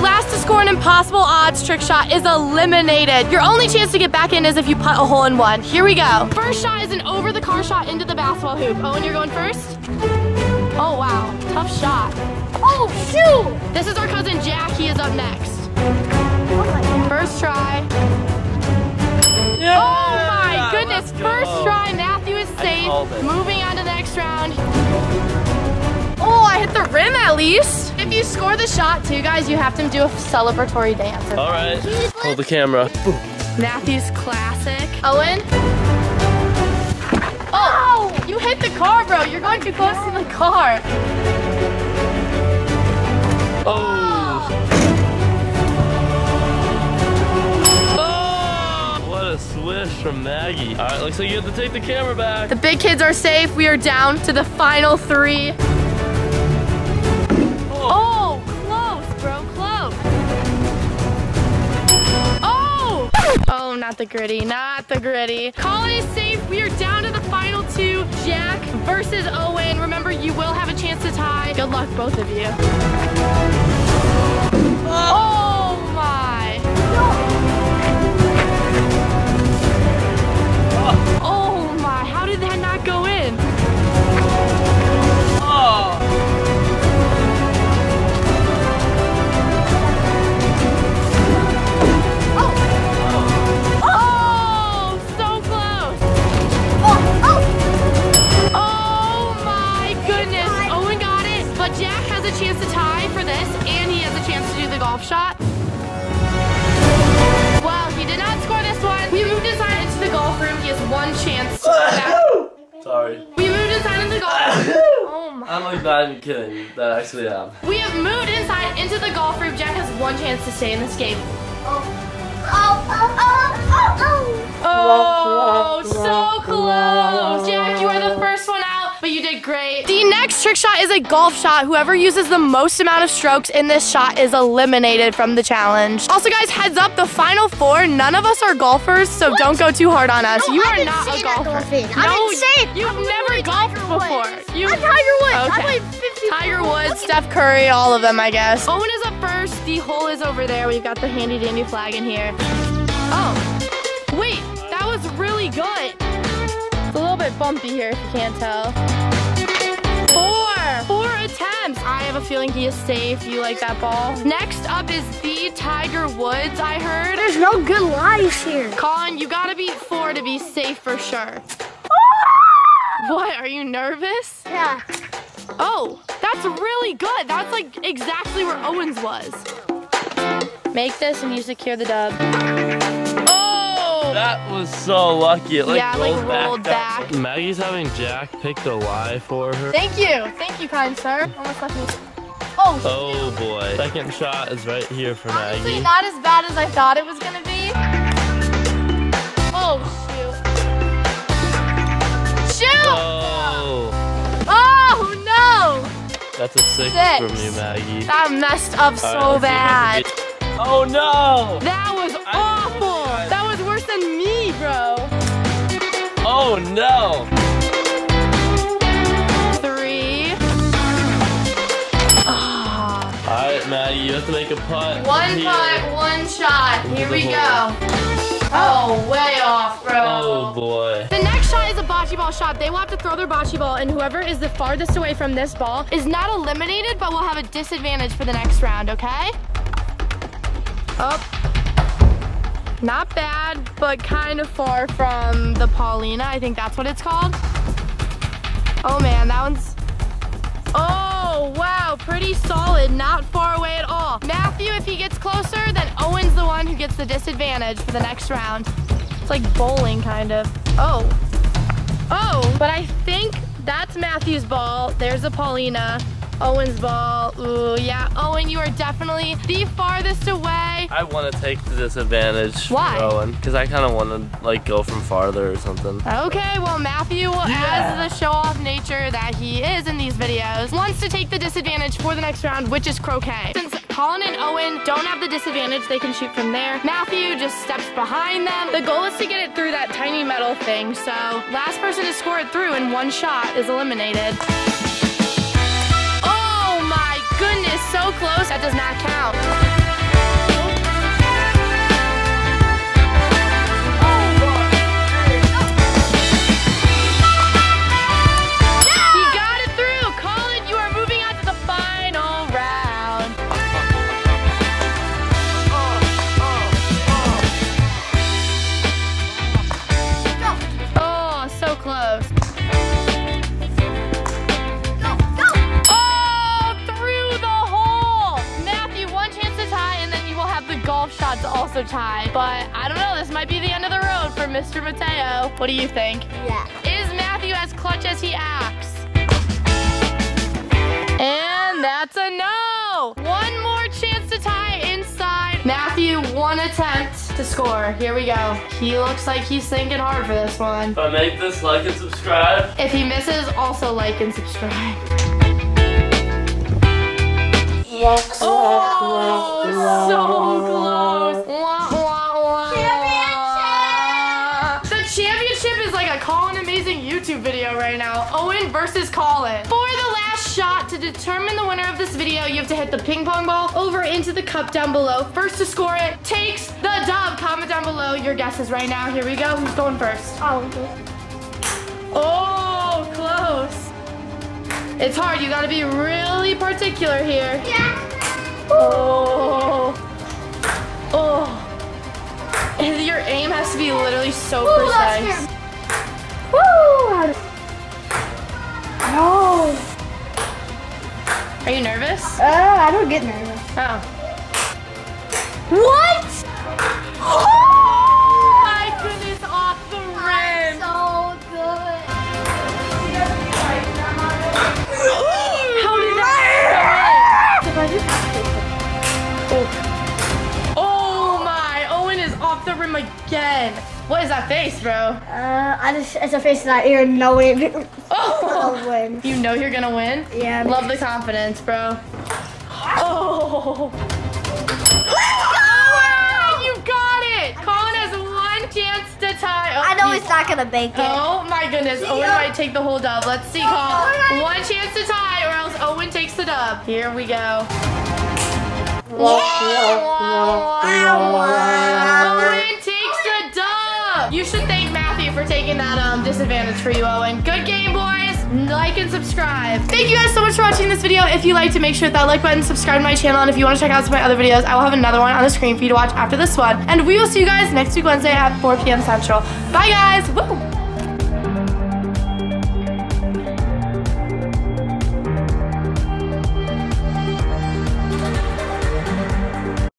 Last to score an impossible odds trick shot, is eliminated. Your only chance to get back in is if you putt a hole in one. Here we go. First shot is an over the car shot into the basketball hoop. Owen, you're going first? Oh, wow. Tough shot. Oh, shoot! This is our cousin Jack. He is up next. First try. Oh my goodness, first try. Matthew is safe. Moving on to the next round. Oh, I hit the rim at least. If you score the shot too, guys, you have to do a celebratory dance. All right, hold the camera. Matthew's classic. Owen? Oh, you hit the car, bro. You're going too close to the car. Oh. Oh, what a swish from Maggie. All right, looks like you have to take the camera back. The big kids are safe. We are down to the final three. Oh, close, bro, close. Oh! Oh, not the gritty, not the gritty. Colin is safe. We are down to the final two. Jack versus Owen. Remember, you will have a chance to tie. Good luck, both of you. Golf shot. Well, he did not score this one. We moved his sign into the golf room. He has one chance. Sorry. we moved his sign into the golf room. Oh my. I'm like not even kidding. That actually happened. We have moved inside into the golf room. Jack has one chance to stay in this game. Oh, oh, oh, oh. so close. Jack, you are the first one out, but you did great. The next trick shot is a golf shot. Whoever uses the most amount of strokes in this shot is eliminated from the challenge. Also, guys, heads up, the final four, none of us are golfers, so don't go too hard on us. No, you I'm are not a golfer. No, I'm. You've I'm never golfed before. You, I'm Tiger Woods. Okay. I played 50. Tiger Woods, Steph Curry, all of them, I guess. Owen is up first. The hole is over there. We've got the handy dandy flag in here. Oh, wait, that was really good. It's a little bit bumpy here if you can't tell. Four, four attempts. I have a feeling he is safe. You like that ball? Next up is the Tiger Woods, I heard. There's no good lies here. Colin, you gotta beat four to be safe for sure. Ah! What, are you nervous? Yeah. Oh, that's really good. That's like exactly where Owens was. Make this and you secure the dub. That was so lucky. It like Yeah, like, rolled, rolled back. back. Maggie's having Jack pick the lie for her. Thank you. Thank you, kind sir. Almost left me. Oh, Oh boy. Second shot is right here for honestly, Maggie. not as bad as I thought it was gonna be. Oh, shoot. Shoot! Oh, Oh, no! that's a six, Six. from you, Maggie. That messed up so All right, if I bad. Oh no! That was I awful. told you guys. That was worse than me, bro. Oh no! Three. Ah. All right, Maggie, you have to make a putt. One Here. putt, one shot. Here we go. Oh, way off, bro. Oh boy. The next shot is a bocce ball shot. They will have to throw their bocce ball, and whoever is the farthest away from this ball is not eliminated, but will have a disadvantage for the next round, okay? Up. Not bad, but kind of far from the pallino. I think that's what it's called. Oh man, that one's. Oh, wow, pretty solid. Not far away at all. Matthew, if he gets closer, then Owen's the one who gets the disadvantage for the next round. It's like bowling, kind of. Oh. Oh, but I think that's Matthew's ball. There's a pallino. Owen's ball. Ooh, yeah. Owen, you are definitely the farthest away. I want to take the disadvantage. Why? For Owen, because I kind of want to like go from farther or something. Okay, well, Matthew, Yeah. as the show-off nature that he is in these videos, wants to take the disadvantage for the next round, which is croquet. Since Colin and Owen don't have the disadvantage, they can shoot from there. Matthew just steps behind them. The goal is to get it through that tiny metal thing, so last person to score it through in one shot is eliminated. Close. That does not count. Golf shots also tie. But I don't know, this might be the end of the road for Mr. Mateo. What do you think? Yeah. Is Matthew as clutch as he acts? And that's a no. One more chance to tie inside. Matthew, one attempt to score. Here we go. He looks like he's thinking hard for this one. If I make this, like and subscribe. If he misses, also like and subscribe. Oh, so close. Championship is like a Colin Amazing YouTube video right now. Owen versus Colin. For the last shot to determine the winner of this video, you have to hit the ping pong ball over into the cup down below. First to score it takes the dub. Comment down below your guesses right now. Here we go. Who's going first? Oh, Oh, close. It's hard. You gotta be really particular here. yeah. Oh. Oh. Your aim has to be literally so Ooh, precise. Are you nervous? Uh, I don't get nervous. Oh. What? Oh my goodness, off the rim. So good. How did that go? Oh my, Owen is off the rim again. What is that face, bro? Uh, I just, it's a face that you're knowing Oh. Win. You know you're gonna win? Yeah. Love the confidence, bro. Oh. Oh! You got it! Colin has one chance to tie. Oh, I know he's not gonna make it. Oh my goodness, Owen might take the whole dub. Let's see, Colin. One chance to tie, or else Owen takes the dub. Here we go. Owen takes the dub. You should thank Matthew for taking that um disadvantage for you, Owen. Good game, boys. Like and subscribe. Thank you guys so much for watching this video. If you liked it, make sure to hit that like button, subscribe to my channel, and if you want to check out some of my other videos, I will have another one on the screen for you to watch after this one. And we will see you guys next week Wednesday at 4 p.m. Central. Bye, guys. Woo!